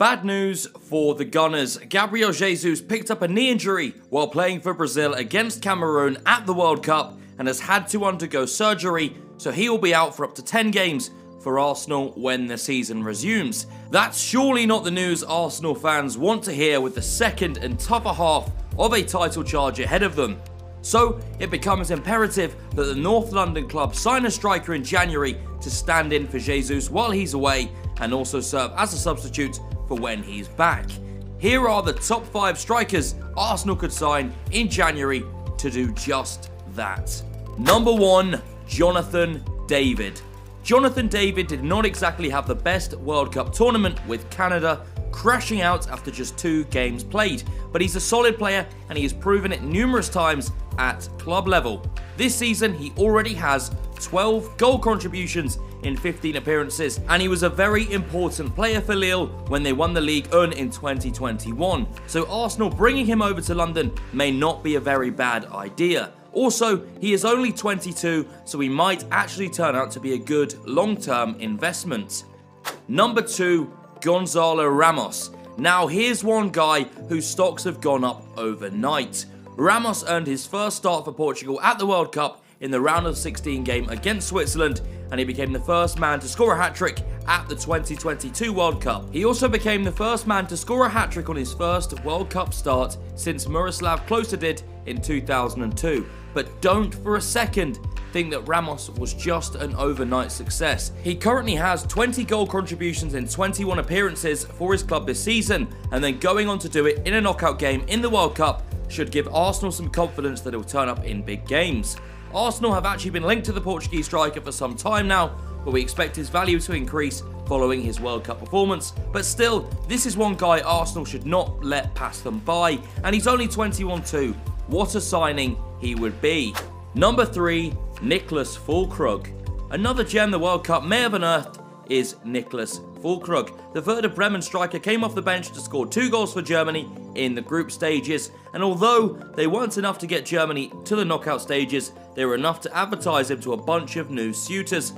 Bad news for the Gunners. Gabriel Jesus picked up a knee injury while playing for Brazil against Cameroon at the World Cup and has had to undergo surgery, so he will be out for up to 10 games for Arsenal when the season resumes. That's surely not the news Arsenal fans want to hear with the second and tougher half of a title charge ahead of them. So it becomes imperative that the North London club sign a striker in January to stand in for Jesus while he's away and also serve as a substitute for when he's back. Here are the top 5 strikers Arsenal could sign in January to do just that. Number 1, Jonathan David. Jonathan David did not exactly have the best World Cup tournament with Canada crashing out after just two games played, but he's a solid player and he has proven it numerous times at club level. This season, he already has 12 goal contributions in 15 appearances, and he was a very important player for Lille when they won the League 1 in 2021. So Arsenal bringing him over to London may not be a very bad idea. Also, he is only 22, so he might actually turn out to be a good long-term investment. Number 2, Gonzalo Ramos. Now here's one guy whose stocks have gone up overnight. Ramos earned his first start for Portugal at the World Cup in the round of 16 game against Switzerland and he became the first man to score a hat-trick at the 2022 World Cup. He also became the first man to score a hat-trick on his first World Cup start since Miroslav Klose did in 2002. But don't for a second think that Ramos was just an overnight success. He currently has 20 goal contributions in 21 appearances for his club this season, and then going on to do it in a knockout game in the World Cup should give Arsenal some confidence that he'll turn up in big games. Arsenal have actually been linked to the Portuguese striker for some time now, but we expect his value to increase following his World Cup performance. But still, this is one guy Arsenal should not let pass them by, and he's only 21 too. What a signing he would be. Number 3, Niclas Füllkrug. Another gem the World Cup may have unearthed is Nicholas Füllkrug. The Werder Bremen striker came off the bench to score two goals for Germany in the group stages, and although they weren't enough to get Germany to the knockout stages, they were enough to advertise him to a bunch of new suitors,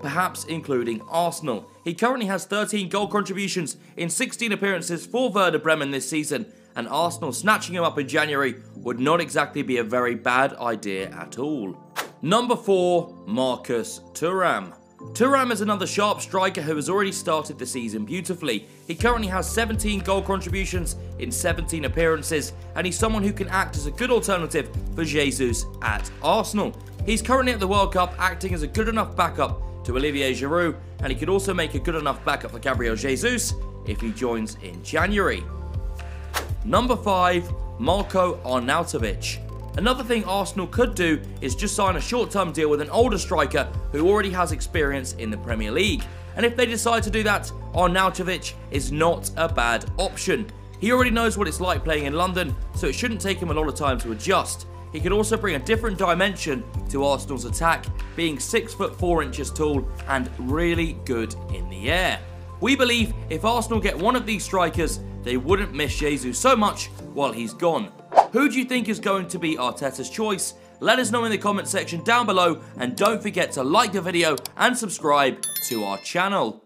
perhaps including Arsenal. He currently has 13 goal contributions in 16 appearances for Werder Bremen this season, and Arsenal snatching him up in January would not exactly be a very bad idea at all. Number 4, Marcus Thuram. Thuram is another sharp striker who has already started the season beautifully. He currently has 17 goal contributions in 17 appearances, and he's someone who can act as a good alternative for Jesus at Arsenal. He's currently at the World Cup acting as a good enough backup to Olivier Giroud, and he could also make a good enough backup for Gabriel Jesus if he joins in January. Number 5, Marko Arnautovic. Another thing Arsenal could do is just sign a short-term deal with an older striker who already has experience in the Premier League. And if they decide to do that, Arnautovic is not a bad option. He already knows what it's like playing in London, so it shouldn't take him a lot of time to adjust. He could also bring a different dimension to Arsenal's attack, being 6 foot 4 inches tall and really good in the air. We believe if Arsenal get one of these strikers, they wouldn't miss Jesus so much while he's gone. Who do you think is going to be Arteta's choice? Let us know in the comment section down below and don't forget to like the video and subscribe to our channel.